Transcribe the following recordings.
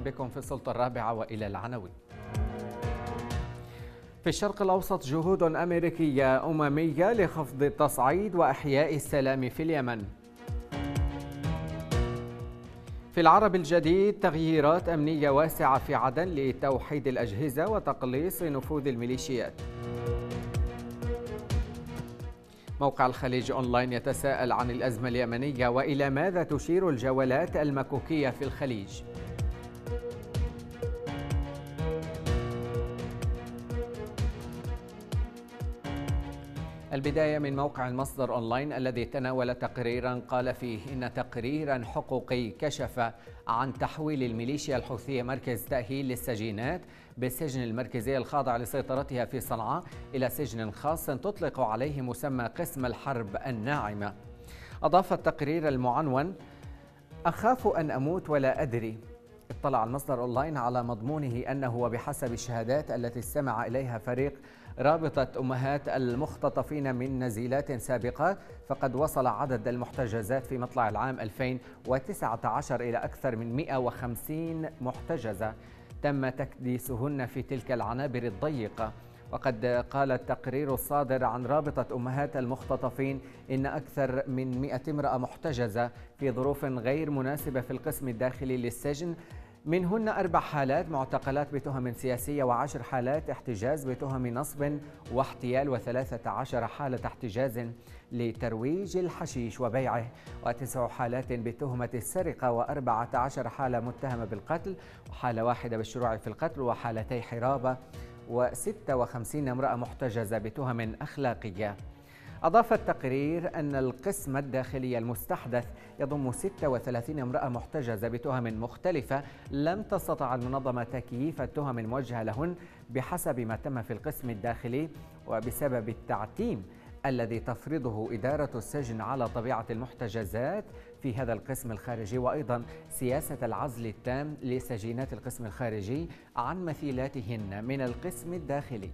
بكم في السلطة الرابعة وإلى العناوين. في الشرق الأوسط جهود أمريكية أممية لخفض التصعيد وإحياء السلام في اليمن. في العرب الجديد تغييرات أمنية واسعة في عدن لتوحيد الأجهزة وتقليص نفوذ الميليشيات. موقع الخليج أونلاين يتساءل عن الأزمة اليمنية وإلى ماذا تشير الجولات المكوكية في الخليج؟ البداية من موقع المصدر أونلاين الذي تناول تقريرا قال فيه إن تقريرا حقوقي كشف عن تحويل الميليشيا الحوثية مركز تأهيل للسجينات بالسجن المركزي الخاضع لسيطرتها في صنعاء إلى سجن خاص تطلق عليه مسمى قسم الحرب الناعمة. أضاف التقرير المعنون أخاف أن أموت ولا أدري. اطلع المصدر أونلاين على مضمونه أنه وبحسب الشهادات التي استمع إليها فريق رابطة أمهات المختطفين من نزيلات سابقة. فقد وصل عدد المحتجزات في مطلع العام 2019 إلى أكثر من 150 محتجزة. تم تكديسهن في تلك العنابر الضيقة. وقد قال التقرير الصادر عن رابطة أمهات المختطفين إن أكثر من 100 امرأة محتجزة في ظروف غير مناسبة في القسم الداخلي للسجن. منهن أربع حالات معتقلات بتهم سياسية وعشر حالات احتجاز بتهم نصب واحتيال وثلاثة عشر حالة احتجاز لترويج الحشيش وبيعه. وتسع حالات بتهمة السرقة وأربعة عشر حالة متهمة بالقتل وحالة واحدة بالشروع في القتل وحالتي حرابة. و56 امرأة محتجزة بتهم أخلاقية. أضاف التقرير أن القسم الداخلي المستحدث يضم 36 امرأة محتجزة بتهم مختلفة لم تستطع المنظمة تكييف التهم الموجهة لهن بحسب ما تم في القسم الداخلي وبسبب التعتيم الذي تفرضه إدارة السجن على طبيعة المحتجزات في هذا القسم الخارجي وأيضا سياسة العزل التام لسجينات القسم الخارجي عن مثيلاتهن من القسم الداخلي.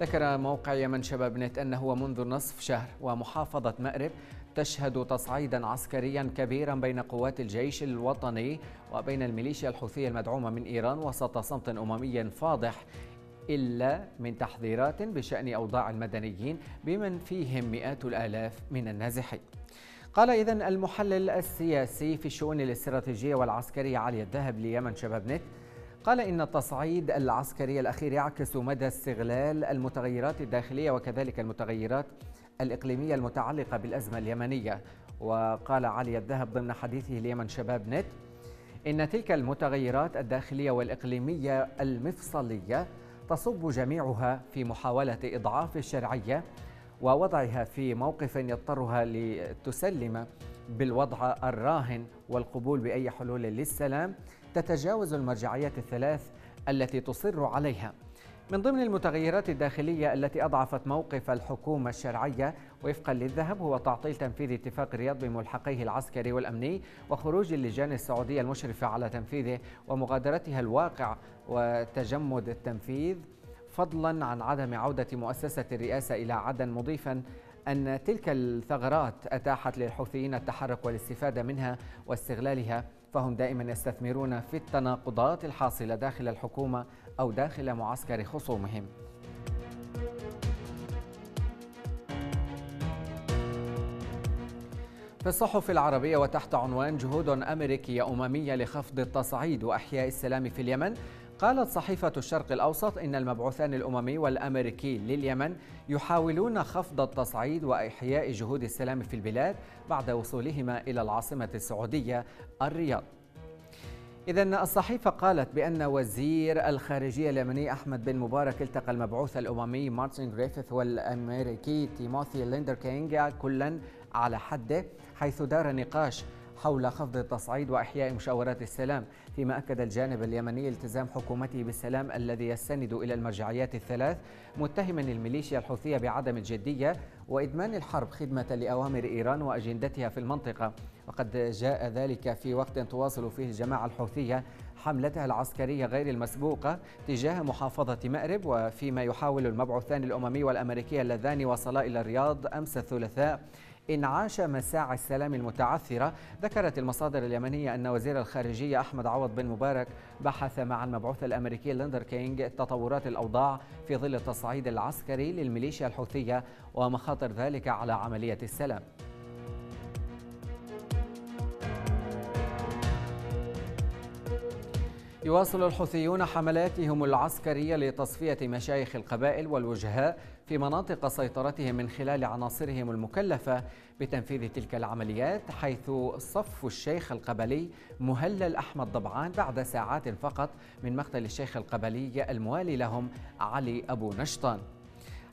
ذكر موقع يمن شباب نت أنه منذ نصف شهر ومحافظة مأرب تشهد تصعيدا عسكريا كبيرا بين قوات الجيش الوطني وبين الميليشيا الحوثية المدعومة من إيران وسط صمت أممي فاضح إلا من تحذيرات بشأن أوضاع المدنيين بمن فيهم مئات الآلاف من النازحين. قال إذا المحلل السياسي في الشؤون الاستراتيجية والعسكرية علي الذهب ليمن شباب نت قال إن التصعيد العسكري الأخير يعكس مدى استغلال المتغيرات الداخلية وكذلك المتغيرات الإقليمية المتعلقة بالأزمة اليمنية. وقال علي الذهب ضمن حديثه ليمن شباب نت إن تلك المتغيرات الداخلية والإقليمية المفصلية تصب جميعها في محاولة إضعاف الشرعية ووضعها في موقف يضطرها لتسلم بالوضع الراهن والقبول بأي حلول للسلام تتجاوز المرجعيات الثلاث التي تصر عليها. من ضمن المتغيرات الداخلية التي أضعفت موقف الحكومة الشرعية وفقا للذهب هو تعطيل تنفيذ اتفاق الرياض بملحقيه العسكري والأمني وخروج اللجان السعودية المشرفة على تنفيذه ومغادرتها الواقع وتجمد التنفيذ فضلا عن عدم عودة مؤسسة الرئاسة إلى عدن مضيفا أن تلك الثغرات أتاحت للحوثيين التحرك والاستفادة منها واستغلالها فهم دائما يستثمرون في التناقضات الحاصلة داخل الحكومة أو داخل معسكر خصومهم. في الصحف العربية وتحت عنوان جهود أمريكية أممية لخفض التصعيد وأحياء السلام في اليمن قالت صحيفة الشرق الأوسط إن المبعوثان الأممي والأمريكي لليمن يحاولون خفض التصعيد وإحياء جهود السلام في البلاد بعد وصولهما إلى العاصمة السعودية الرياض. إذا الصحيفة قالت بأن وزير الخارجية اليمني أحمد بن مبارك التقى المبعوث الأممي مارتن غريفيث والأمريكي تيموثي ليندر كينج كلا على حده حيث دار نقاش حول خفض التصعيد وإحياء مشاورات السلام. فيما أكد الجانب اليمني التزام حكومته بالسلام الذي يستند إلى المرجعيات الثلاث متهما الميليشيا الحوثية بعدم الجدية وإدمان الحرب خدمة لأوامر إيران وأجندتها في المنطقة. وقد جاء ذلك في وقت تواصل فيه الجماعة الحوثية حملتها العسكرية غير المسبوقة تجاه محافظة مأرب وفيما يحاول المبعوثان الأممي والأمريكي اللذان وصلا إلى الرياض أمس الثلاثاء. انعاش مساعي السلام المتعثرة ذكرت المصادر اليمنية أن وزير الخارجية أحمد عوض بن مبارك بحث مع المبعوث الأمريكي ليندر كينج تطورات الأوضاع في ظل التصعيد العسكري للميليشيا الحوثية ومخاطر ذلك على عملية السلام. يواصل الحوثيون حملاتهم العسكرية لتصفية مشايخ القبائل والوجهاء في مناطق سيطرتهم من خلال عناصرهم المكلفة بتنفيذ تلك العمليات حيث صف الشيخ القبلي مهلل أحمد ضبعان بعد ساعات فقط من مقتل الشيخ القبلي الموالي لهم علي أبو نشطان.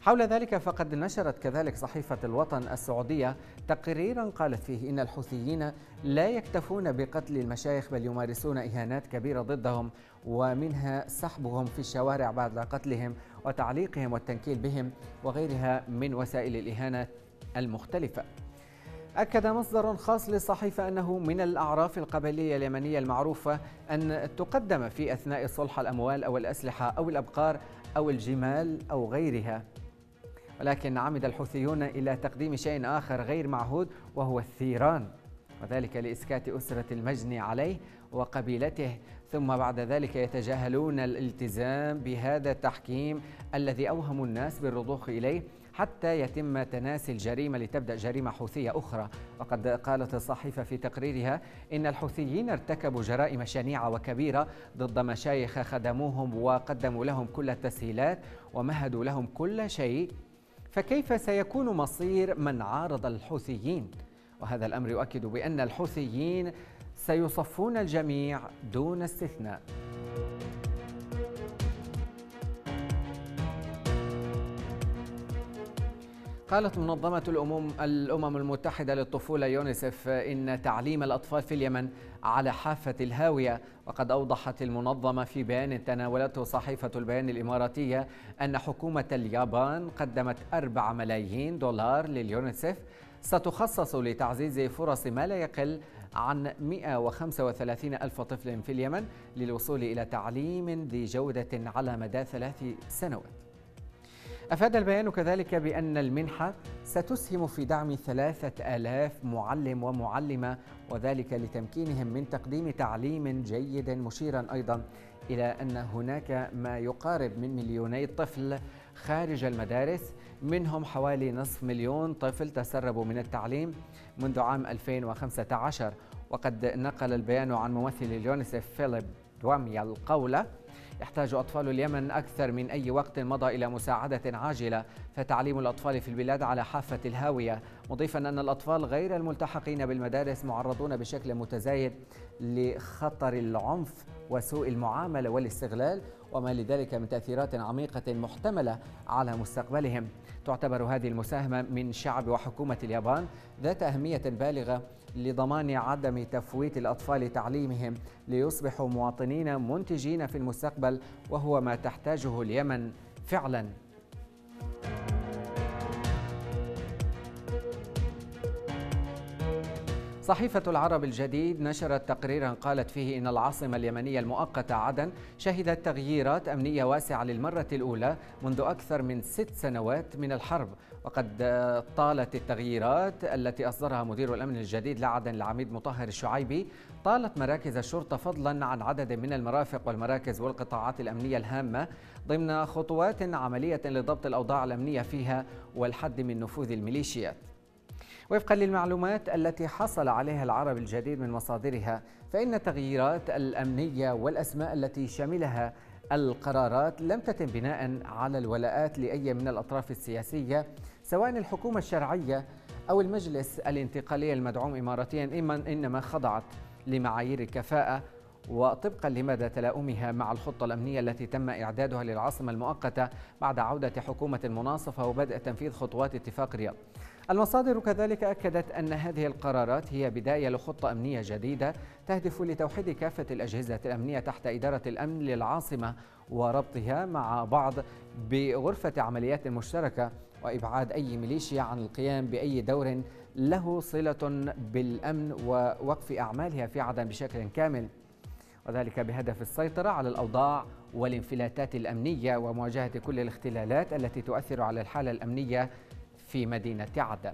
حول ذلك فقد نشرت كذلك صحيفة الوطن السعودية تقريرا قالت فيه إن الحوثيين لا يكتفون بقتل المشايخ بل يمارسون إهانات كبيرة ضدهم ومنها سحبهم في الشوارع بعد قتلهم وتعليقهم والتنكيل بهم وغيرها من وسائل الإهانة المختلفة. أكد مصدر خاص للصحيفة أنه من الأعراف القبلية اليمنية المعروفة أن تقدم في أثناء صلح الأموال أو الأسلحة أو الأبقار أو الجمال أو غيرها. ولكن عمد الحوثيون إلى تقديم شيء آخر غير معهود وهو الثيران وذلك لإسكات أسرة المجني عليه وقبيلته. ثم بعد ذلك يتجاهلون الالتزام بهذا التحكيم الذي أوهموا الناس بالرضوخ إليه حتى يتم تناسي الجريمة لتبدأ جريمة حوثية أخرى. وقد قالت الصحيفة في تقريرها إن الحوثيين ارتكبوا جرائم شنيعة وكبيرة ضد مشايخ خدموهم وقدموا لهم كل التسهيلات ومهدوا لهم كل شيء فكيف سيكون مصير من عارض الحوثيين؟ وهذا الأمر يؤكد بأن الحوثيين سيصفون الجميع دون استثناء. قالت منظمة الأمم الأمم المتحدة للطفولة يونيسف إن تعليم الأطفال في اليمن على حافة الهاوية وقد أوضحت المنظمة في بيان تناولته صحيفة البيان الإماراتية أن حكومة اليابان قدمت أربع ملايين دولار لليونيسف ستخصص لتعزيز فرص ما لا يقل عن 135 ألف طفل في اليمن للوصول إلى تعليم ذي جودة على مدى ثلاث سنوات. أفاد البيان كذلك بأن المنحة ستسهم في دعم ثلاثة آلاف معلم ومعلمة وذلك لتمكينهم من تقديم تعليم جيد مشيرا أيضا إلى أن هناك ما يقارب من مليوني طفل خارج المدارس منهم حوالي نصف مليون طفل تسربوا من التعليم منذ عام 2015 وقد نقل البيان عن ممثل اليونيسف فيليب دواميا القولة يحتاج أطفال اليمن أكثر من أي وقت مضى إلى مساعدة عاجلة فتعليم الأطفال في البلاد على حافة الهاوية. مضيفا أن الأطفال غير الملتحقين بالمدارس معرضون بشكل متزايد لخطر العنف وسوء المعاملة والاستغلال وما لذلك من تأثيرات عميقة محتملة على مستقبلهم. تعتبر هذه المساهمة من شعب وحكومة اليابان ذات أهمية بالغة لضمان عدم تفويت الأطفال تعليمهم ليصبحوا مواطنين منتجين في المستقبل وهو ما تحتاجه اليمن فعلاً. صحيفة العرب الجديد نشرت تقريرا قالت فيه إن العاصمة اليمنية المؤقتة عدن شهدت تغييرات أمنية واسعة للمرة الأولى منذ أكثر من ست سنوات من الحرب وقد طالت التغييرات التي أصدرها مدير الأمن الجديد لعدن العميد مطهر الشعيبي. طالت مراكز الشرطة فضلا عن عدد من المرافق والمراكز والقطاعات الأمنية الهامة ضمن خطوات عملية لضبط الأوضاع الأمنية فيها والحد من نفوذ الميليشيات. وفقا للمعلومات التي حصل عليها العرب الجديد من مصادرها فإن التغييرات الأمنية والأسماء التي شملها القرارات لم تتم بناء على الولاءات لأي من الأطراف السياسية سواء الحكومة الشرعية أو المجلس الانتقالي المدعوم إماراتيا إنما خضعت لمعايير الكفاءة وطبقا لمدى تلاؤمها مع الخطة الأمنية التي تم إعدادها للعاصمة المؤقتة بعد عودة حكومة المناصفة وبدء تنفيذ خطوات اتفاق رياض. المصادر كذلك أكدت أن هذه القرارات هي بداية لخطة أمنية جديدة تهدف لتوحيد كافة الأجهزة الأمنية تحت إدارة الأمن للعاصمة وربطها مع بعض بغرفة عمليات مشتركة وإبعاد أي ميليشيا عن القيام بأي دور له صلة بالأمن ووقف أعمالها في عدن بشكل كامل. وذلك بهدف السيطرة على الأوضاع والانفلاتات الأمنية ومواجهة كل الاختلالات التي تؤثر على الحالة الأمنية في مدينة عدن.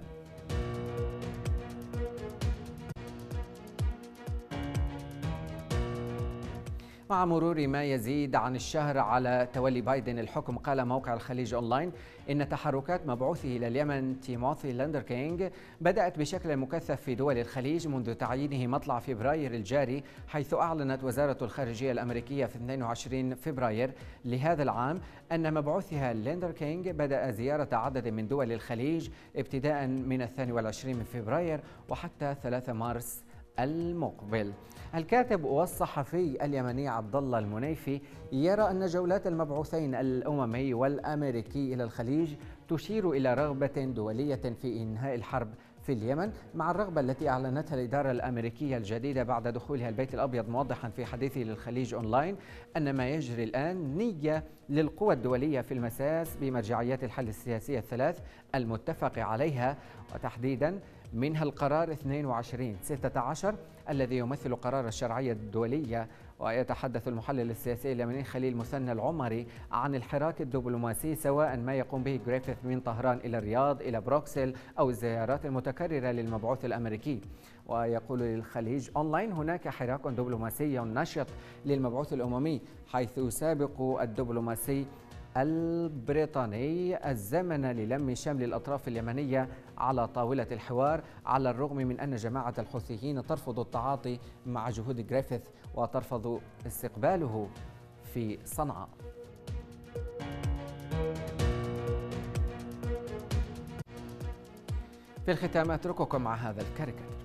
مع مرور ما يزيد عن الشهر على تولي بايدن الحكم قال موقع الخليج أونلاين إن تحركات مبعوثه إلى اليمن تيموثي لاندر كينج بدأت بشكل مكثف في دول الخليج منذ تعيينه مطلع فبراير الجاري حيث أعلنت وزارة الخارجية الأمريكية في 22 فبراير لهذا العام أن مبعوثها لاندر كينج بدأ زيارة عدد من دول الخليج ابتداء من الثاني والعشرين من فبراير وحتى 3 مارس المقبل. الكاتب والصحفي اليمني عبد الله المنيفي يرى أن جولات المبعوثين الأممي والأمريكي إلى الخليج تشير إلى رغبة دولية في إنهاء الحرب في اليمن مع الرغبة التي أعلنتها الإدارة الأمريكية الجديدة بعد دخولها البيت الأبيض موضحا في حديثه للخليج أونلاين أن ما يجري الآن نية للقوى الدولية في المساس بمرجعيات الحل السياسية الثلاث المتفق عليها وتحديدا منها القرار 2216 الذي يمثل قرار الشرعية الدولية ويتحدث المحلل السياسي اليمني خليل مثنى العمري عن الحراك الدبلوماسي سواء ما يقوم به جريفيث من طهران إلى الرياض إلى بروكسل أو الزيارات المتكررة للمبعوث الأمريكي. ويقول للخليج أونلاين هناك حراك دبلوماسي نشط للمبعوث الأممي حيث يسابق الدبلوماسي البريطاني الزمن للم شمل الأطراف اليمنية على طاولة الحوار على الرغم من أن جماعة الحوثيين ترفض التعاطي مع جهود جريفيث وترفض استقباله في صنعاء. في الختام أترككم مع هذا الكاريكاتير.